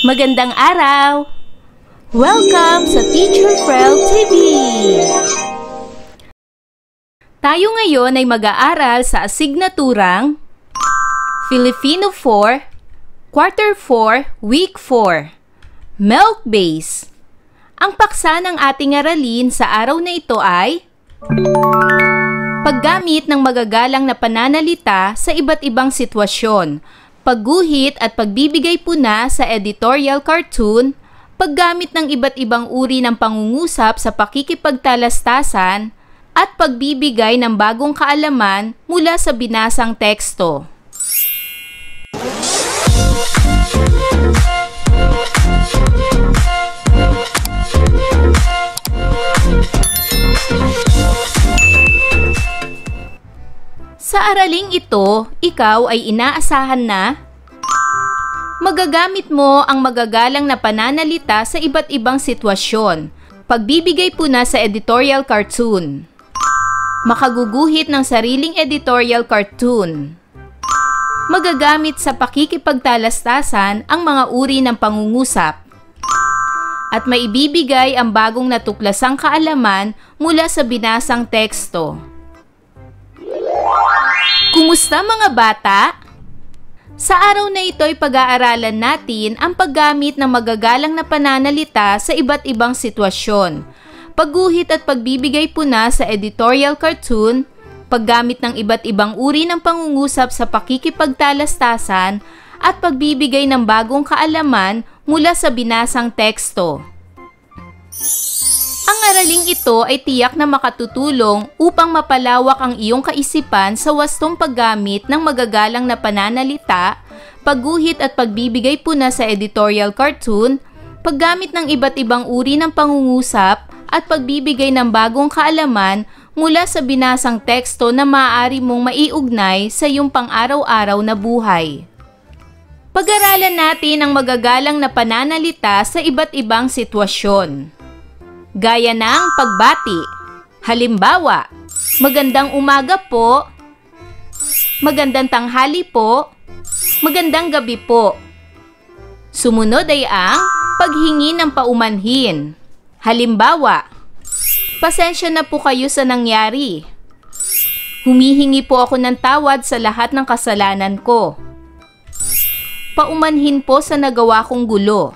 Magandang araw! Welcome sa Teacher Frel TV! Tayo ngayon ay mag-aaral sa asignaturang Filipino 4, Quarter 4, Week 4, Milk Base. Ang paksa ng ating aralin sa araw na ito ay Paggamit ng magagalang na pananalita sa iba't ibang sitwasyon, pagguhit at pagbibigay puna sa editorial cartoon, paggamit ng iba't ibang uri ng pangungusap sa pakikipagtalastasan, at pagbibigay ng bagong kaalaman mula sa binasang teksto. Sa araling ito, ikaw ay inaasahan na magagamit mo ang magagalang na pananalita sa iba't ibang sitwasyon. Pagbibigay po na sa editorial cartoon. Makaguguhit ng sariling editorial cartoon. Magagamit sa pakikipagtalastasan ang mga uri ng pangungusap. At maibibigay ang bagong natuklasang kaalaman mula sa binasang teksto. Kumusta mga bata? Sa araw na ito ay pag-aaralan natin ang paggamit ng magagalang na pananalita sa iba't ibang sitwasyon. Pagguhit at pagbibigay puna sa editorial cartoon, paggamit ng iba't ibang uri ng pangungusap sa pakikipagtalastasan, at pagbibigay ng bagong kaalaman mula sa binasang teksto. Ang araling ito ay tiyak na makatutulong upang mapalawak ang iyong kaisipan sa wastong paggamit ng magagalang na pananalita, pagguhit at pagbibigay puna sa editorial cartoon, paggamit ng iba't ibang uri ng pangungusap at pagbibigay ng bagong kaalaman mula sa binasang teksto na maaari mong maiugnay sa iyong pang-araw-araw na buhay. Pag-aralan natin ang magagalang na pananalita sa iba't ibang sitwasyon gaya ng pagbati. Halimbawa, magandang umaga po, magandang tanghali po, magandang gabi po. Sumunod ay ang paghingi ng paumanhin. Halimbawa, pasensya na po kayo sa nangyari. Humihingi po ako ng tawad sa lahat ng kasalanan ko. Paumanhin po sa nagawa kong gulo.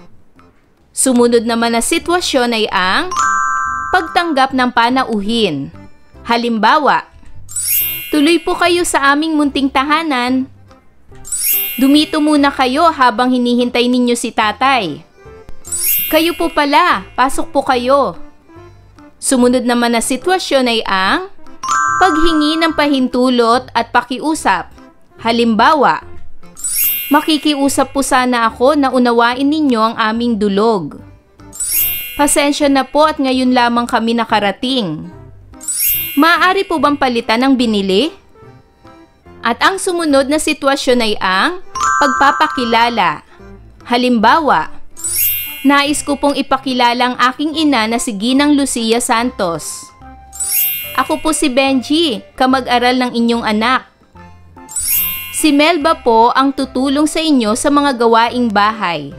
Sumunod naman na sitwasyon ay ang pagtanggap ng panauhin. Halimbawa, tuloy po kayo sa aming munting tahanan. Dumito muna kayo habang hinihintay ninyo si tatay. Kayo po pala, pasok po kayo. Sumunod naman na sitwasyon ay ang paghingi ng pahintulot at pakiusap. Halimbawa, Makikiusap po sana ako na unawain ninyo ang aming dulog. Pasensya na po at ngayon lamang kami nakarating. Maaari po bang palitan ang binili? At ang sumunod na sitwasyon ay ang pagpapakilala. Halimbawa, nais ko pong ipakilala ang aking ina na si Ginang Lucia Santos. Ako po si Benji, kamag-aral ng inyong anak. Si Melba po ang tutulong sa inyo sa mga gawaing bahay.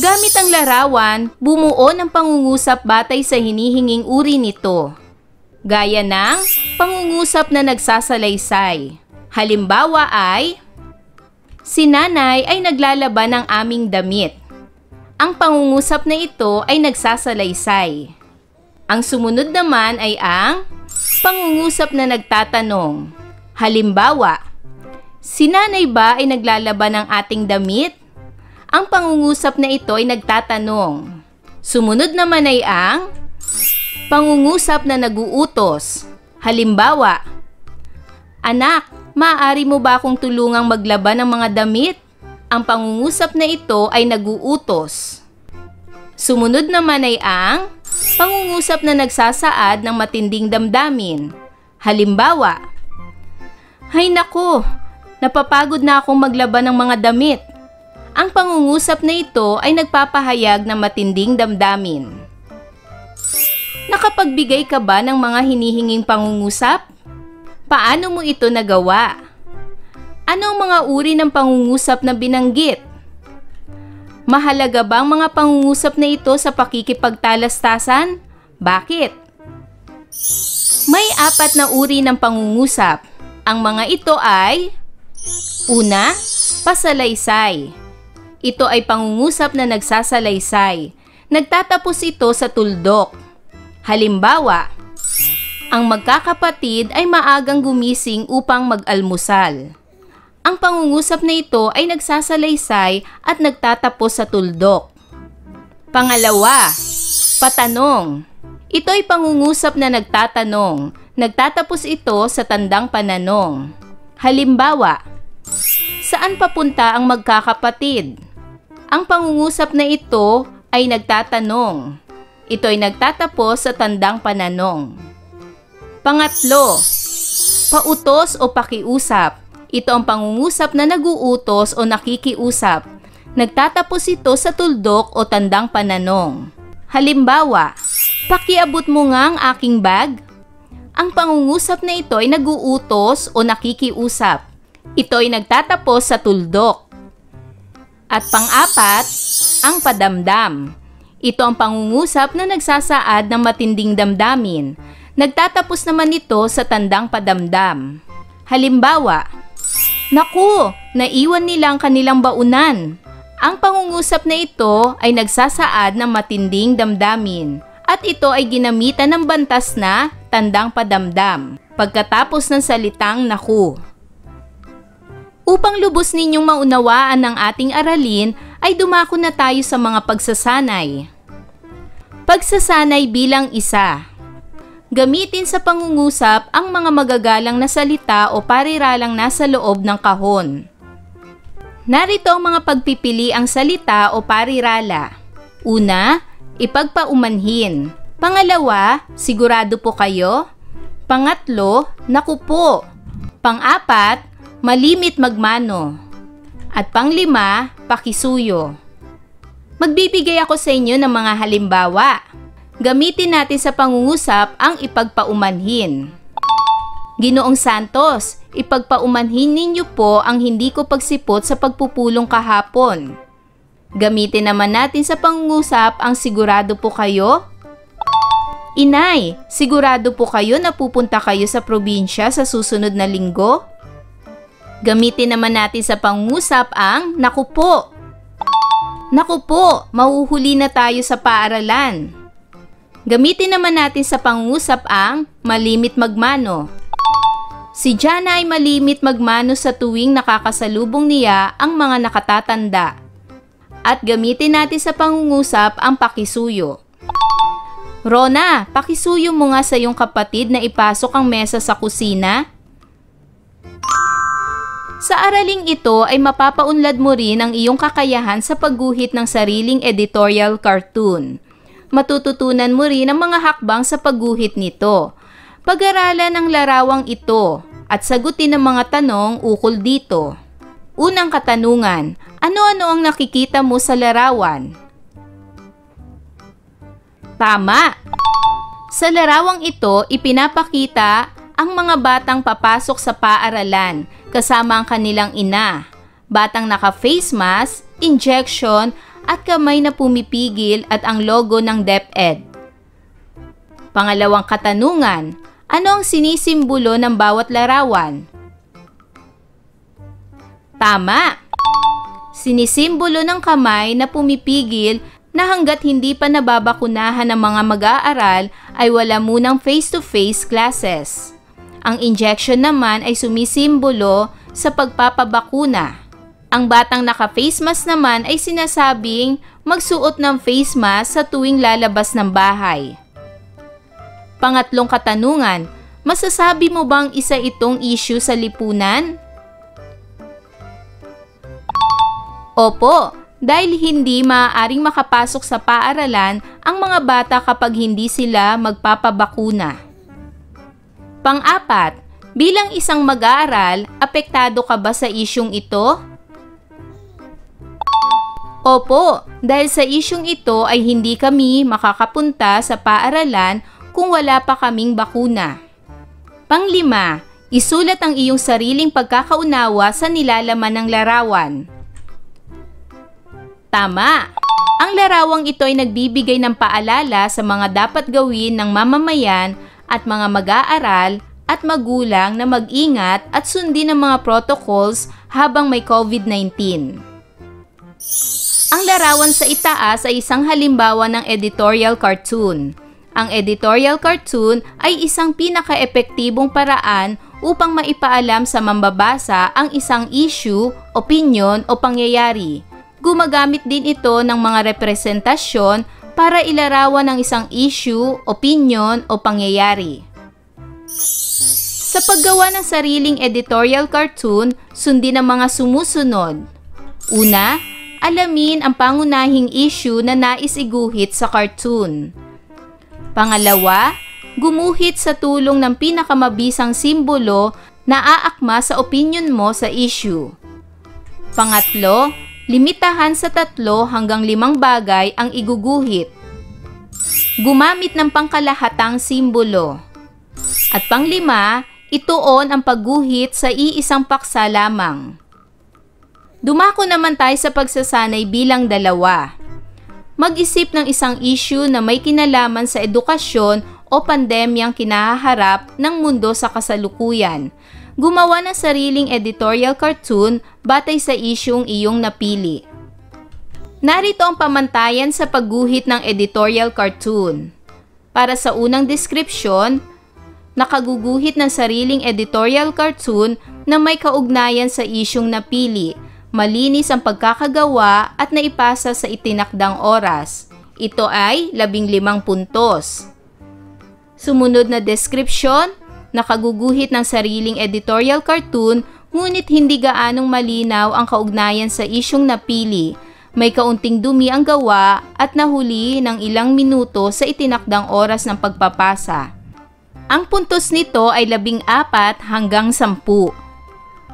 Gamit ang larawan, bumuo ng pangungusap batay sa hinihinging uri nito. Gaya ng pangungusap na nagsasalaysay. Halimbawa ay, Si nanay ay naglalaban ng aming damit. Ang pangungusap na ito ay nagsasalaysay. Ang sumunod naman ay ang pangungusap na nagtatanong. Halimbawa, si nanay ba ay naglalaban ng ating damit? Ang pangungusap na ito ay nagtatanong. Sumunod naman ay ang pangungusap na naguutos. Halimbawa, Anak, maaari mo ba akong tulungang maglaban ng mga damit? Ang pangungusap na ito ay naguutos. Sumunod naman ay ang pangungusap na nagsasaad ng matinding damdamin. Halimbawa, Hay nako, napapagod na akong maglaban ng mga damit. Ang pangungusap na ito ay nagpapahayag ng matinding damdamin. Nakapagbigay ka ba ng mga hinihinging pangungusap? Paano mo ito nagawa? Ano ang mga uri ng pangungusap na binanggit? Mahalaga ba ang mga pangungusap na ito sa pakikipagtalastasan? Bakit? May apat na uri ng pangungusap. Ang mga ito ay Una, pasalaysay. Ito ay pangungusap na nagsasalaysay. Nagtatapos ito sa tuldok. Halimbawa, ang magkakapatid ay maagang gumising upang mag-almusal. Ang pangungusap na ito ay nagsasalaysay at nagtatapos sa tuldok. Pangalawa, patanong. Ito ay pangungusap na nagtatanong. Nagtatapos ito sa tandang pananong. Halimbawa, saan papunta ang magkakapatid? Ang pangungusap na ito ay nagtatanong. Ito ay nagtatapos sa tandang pananong. Pangatlo, pautos o pakiusap. Ito ang pangungusap na naguutos o nakikiusap. Nagtatapos ito sa tuldok o tandang pananong. Halimbawa, pakiabot mo nga ang aking bag. Ang pangungusap na ito ay naguutos o nakikiusap. Ito ay nagtatapos sa tuldok. At pang-apat, ang padamdam. Ito ang pangungusap na nagsasaad ng matinding damdamin. Nagtatapos naman ito sa tandang padamdam. Halimbawa, Naku, naiwan nila ang kanilang baunan. Ang pangungusap na ito ay nagsasaad ng matinding damdamin at ito ay ginamitan ng bantas na tandang padamdam pagkatapos ng salitang naku. Upang lubos ninyong maunawaan ng ating aralin ay dumako na tayo sa mga pagsasanay. Pagsasanay bilang isa Gamitin sa pangungusap ang mga magagalang na salita o pariralang nasa loob ng kahon. Narito ang mga pagpipili ang salita o parirala. Una, ipagpaumanhin. Pangalawa, sigurado po kayo. Pangatlo, naku po. Pangapat, malimit magmano. At panglima, pakisuyo. Magbibigay ako sa inyo ng mga halimbawa. Gamitin natin sa pangungusap ang ipagpaumanhin. Ginoong Santos, ipagpaumanhin ninyo po ang hindi ko pagsipot sa pagpupulong kahapon. Gamitin naman natin sa pangungusap ang sigurado po kayo. Inay, sigurado po kayo na pupunta kayo sa probinsya sa susunod na linggo? Gamitin naman natin sa pangungusap ang naku po. Naku po, mauhuli na tayo sa paaralan. Gamitin naman natin sa pangusap ang malimit magmano. Si Jana ay malimit magmano sa tuwing nakakasalubong niya ang mga nakatatanda. At gamitin natin sa pangungusap ang pakisuyo. Rona, pakisuyo mo nga sa iyong kapatid na ipasok ang mesa sa kusina. Sa araling ito ay mapapaunlad mo rin ang iyong kakayahan sa pagguhit ng sariling editorial cartoon matututunan mo rin ang mga hakbang sa pagguhit nito. Pag-aralan ang larawang ito at sagutin ang mga tanong ukol dito. Unang katanungan, ano-ano ang nakikita mo sa larawan? Tama! Sa larawang ito, ipinapakita ang mga batang papasok sa paaralan kasama ang kanilang ina. Batang naka-face mask, injection at kamay na pumipigil at ang logo ng DepEd. Pangalawang katanungan, ano ang sinisimbolo ng bawat larawan? Tama! Sinisimbolo ng kamay na pumipigil na hanggat hindi pa nababakunahan ng mga mag-aaral ay wala munang face-to-face classes. Ang injection naman ay sumisimbolo sa pagpapabakuna. Ang batang naka-face mask naman ay sinasabing magsuot ng face mask sa tuwing lalabas ng bahay. Pangatlong katanungan, masasabi mo bang isa itong issue sa lipunan? Opo, dahil hindi maaaring makapasok sa paaralan ang mga bata kapag hindi sila magpapabakuna. Pang-apat, bilang isang mag-aaral, apektado ka ba sa isyong ito? Opo, dahil sa isyong ito ay hindi kami makakapunta sa paaralan kung wala pa kaming bakuna. Panglima, isulat ang iyong sariling pagkakaunawa sa nilalaman ng larawan. Tama! Ang larawang ito ay nagbibigay ng paalala sa mga dapat gawin ng mamamayan at mga mag-aaral at magulang na mag-ingat at sundin ang mga protocols habang may COVID-19. Ang larawan sa itaas ay isang halimbawa ng editorial cartoon. Ang editorial cartoon ay isang pinaka-epektibong paraan upang maipaalam sa mambabasa ang isang issue, opinion o pangyayari. Gumagamit din ito ng mga representasyon para ilarawan ang isang issue, opinion o pangyayari. Sa paggawa ng sariling editorial cartoon, sundin ang mga sumusunod. Una, alamin ang pangunahing issue na nais iguhit sa cartoon. Pangalawa, gumuhit sa tulong ng pinakamabisang simbolo na aakma sa opinion mo sa issue. Pangatlo, limitahan sa tatlo hanggang limang bagay ang iguguhit. Gumamit ng pangkalahatang simbolo. At panglima, ituon ang pagguhit sa iisang paksa lamang. Dumako naman tayo sa pagsasanay bilang dalawa. Mag-isip ng isang issue na may kinalaman sa edukasyon o pandemyang kinaharap ng mundo sa kasalukuyan. Gumawa ng sariling editorial cartoon batay sa isyung iyong napili. Narito ang pamantayan sa pagguhit ng editorial cartoon. Para sa unang description, nakaguguhit ng sariling editorial cartoon na may kaugnayan sa isyung napili malinis ang pagkakagawa at naipasa sa itinakdang oras. Ito ay 15 puntos. Sumunod na description, nakaguguhit ng sariling editorial cartoon ngunit hindi gaanong malinaw ang kaugnayan sa isyong napili. May kaunting dumi ang gawa at nahuli ng ilang minuto sa itinakdang oras ng pagpapasa. Ang puntos nito ay 14 hanggang 10.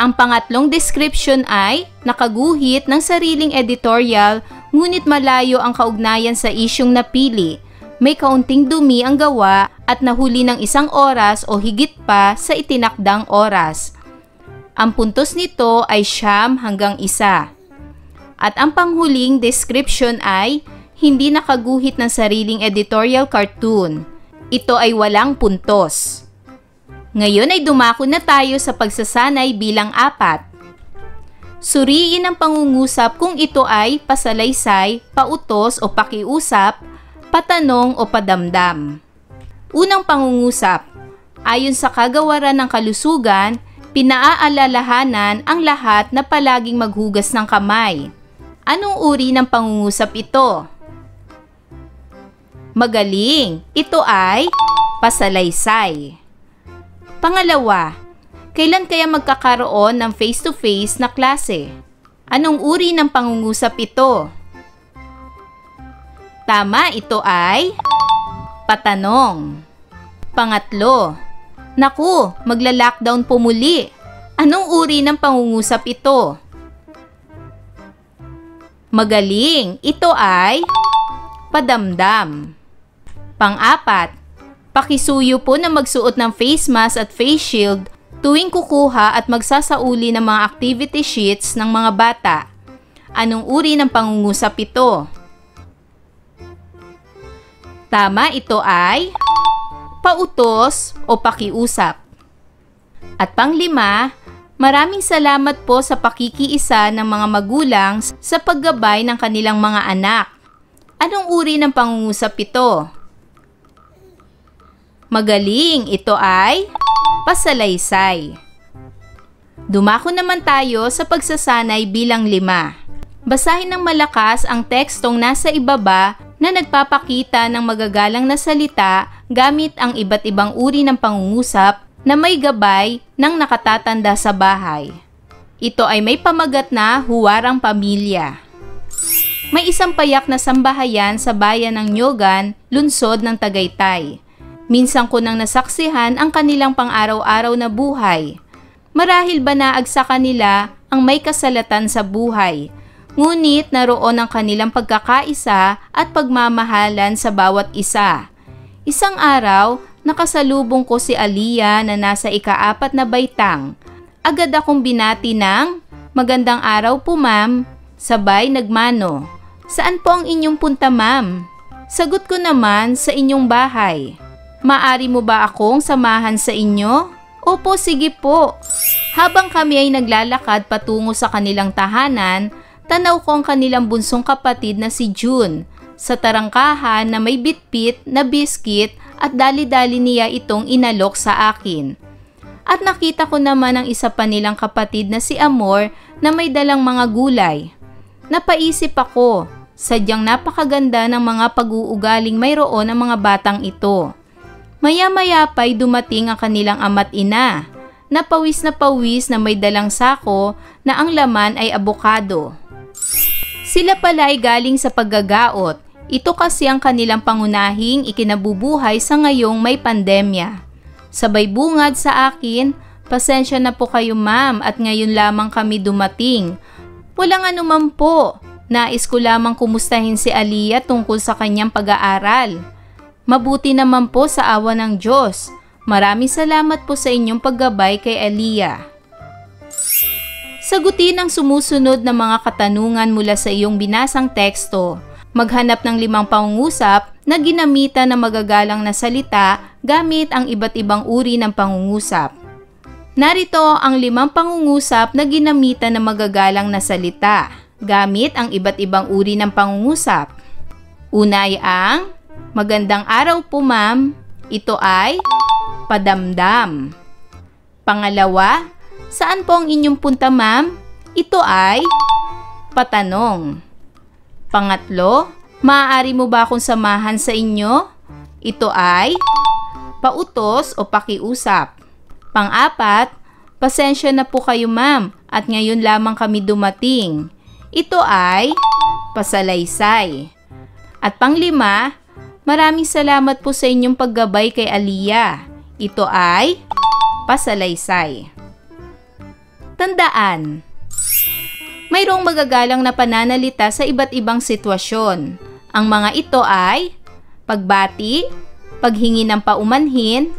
Ang pangatlong description ay nakaguhit ng sariling editorial ngunit malayo ang kaugnayan sa isyong napili. May kaunting dumi ang gawa at nahuli ng isang oras o higit pa sa itinakdang oras. Ang puntos nito ay siyam hanggang isa. At ang panghuling description ay hindi nakaguhit ng sariling editorial cartoon. Ito ay walang puntos. Ngayon ay dumako na tayo sa pagsasanay bilang apat. Suriin ang pangungusap kung ito ay pasalaysay, pautos o pakiusap, patanong o padamdam. Unang pangungusap, ayon sa kagawaran ng kalusugan, pinaaalalahanan ang lahat na palaging maghugas ng kamay. Anong uri ng pangungusap ito? Magaling! Ito ay pasalaysay. Pangalawa, kailan kaya magkakaroon ng face-to-face na klase? Anong uri ng pangungusap ito? Tama, ito ay patanong. Pangatlo, naku, magla-lockdown po muli. Anong uri ng pangungusap ito? Magaling, ito ay padamdam. Pang-apat, Pakisuyo po na magsuot ng face mask at face shield tuwing kukuha at magsasauli ng mga activity sheets ng mga bata. Anong uri ng pangungusap ito? Tama, ito ay pautos o pakiusap. At panglima, maraming salamat po sa pakikiisa ng mga magulang sa paggabay ng kanilang mga anak. Anong uri ng pangungusap ito? Magaling, ito ay pasalaysay. Dumako naman tayo sa pagsasanay bilang lima. Basahin ng malakas ang tekstong nasa ibaba na nagpapakita ng magagalang na salita gamit ang iba't ibang uri ng pangungusap na may gabay ng nakatatanda sa bahay. Ito ay may pamagat na huwarang pamilya. May isang payak na sambahayan sa bayan ng Nyogan, lunsod ng Tagaytay. Minsan ko nang nasaksihan ang kanilang pang-araw-araw na buhay. Marahil ba naag sa kanila ang may kasalatan sa buhay, ngunit naroon ang kanilang pagkakaisa at pagmamahalan sa bawat isa. Isang araw, nakasalubong ko si Aliyah na nasa ikaapat na baitang. Agad akong binati ng, Magandang araw po ma'am, sabay nagmano. Saan po ang inyong punta ma'am? Sagot ko naman sa inyong bahay. Maari mo ba akong samahan sa inyo? Opo, sige po. Habang kami ay naglalakad patungo sa kanilang tahanan, tanaw ko ang kanilang bunsong kapatid na si June sa tarangkahan na may bitbit na biskit at dali-dali niya itong inalok sa akin. At nakita ko naman ang isa pa nilang kapatid na si Amor na may dalang mga gulay. Napaisip ako, sadyang napakaganda ng mga pag-uugaling mayroon ng mga batang ito. Maya-maya pa'y dumating ang kanilang ama't ina, na pawis na pawis na may dalang sako na ang laman ay abokado. Sila pala ay galing sa paggagaot. Ito kasi ang kanilang pangunahing ikinabubuhay sa ngayong may pandemya. Sabay bungad sa akin, pasensya na po kayo ma'am at ngayon lamang kami dumating. Walang anuman po, nais ko lamang kumustahin si Aliyah tungkol sa kanyang pag-aaral. Mabuti naman po sa awa ng Diyos. Maraming salamat po sa inyong paggabay kay Aliyah. Sagutin ang sumusunod na mga katanungan mula sa iyong binasang teksto. Maghanap ng limang pangungusap na ginamitan ng magagalang na salita gamit ang iba't ibang uri ng pangungusap. Narito ang limang pangungusap na ginamitan ng magagalang na salita gamit ang iba't ibang uri ng pangungusap. Una ay ang Magandang araw po ma'am. Ito ay padamdam. Pangalawa, Saan po ang inyong punta ma'am? Ito ay patanong. Pangatlo, maaari mo ba akong samahan sa inyo? Ito ay pautos o pakiusap. Pang-apat, pasensya na po kayo ma'am at ngayon lamang kami dumating. Ito ay pasalaysay. At panglima, maraming salamat po sa inyong paggabay kay Aliyah. Ito ay pasalaysay. Tandaan, mayroong magagalang na pananalita sa iba't ibang sitwasyon. Ang mga ito ay pagbati, paghingi ng paumanhin,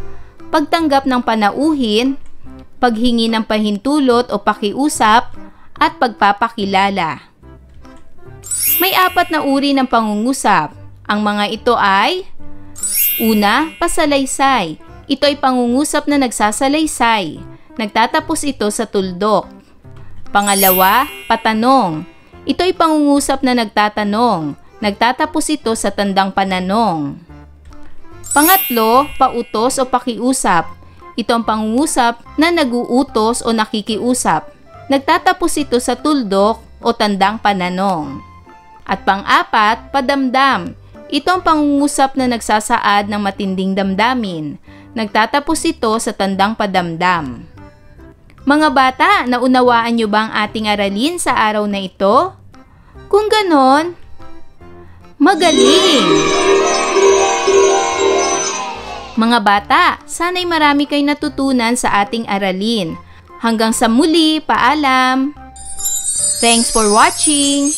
pagtanggap ng panauhin, paghingi ng pahintulot o pakiusap, at pagpapakilala. May apat na uri ng pangungusap. Ang mga ito ay Una, pasalaysay. Ito ay pangungusap na nagsasalaysay. Nagtatapos ito sa tuldok. Pangalawa, patanong. Ito ay pangungusap na nagtatanong. Nagtatapos ito sa tandang pananong. Pangatlo, pautos o pakiusap. Ito ang pangungusap na naguutos o nakikiusap. Nagtatapos ito sa tuldok o tandang pananong. At pang-apat, padamdam. Ito ang pangungusap na nagsasaad ng matinding damdamin. Nagtatapos ito sa tandang padamdam. Mga bata, naunawaan niyo ba ang ating aralin sa araw na ito? Kung ganon, magaling! Mga bata, sana'y marami kayong natutunan sa ating aralin. Hanggang sa muli, paalam! Thanks for watching!